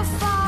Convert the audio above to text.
afar.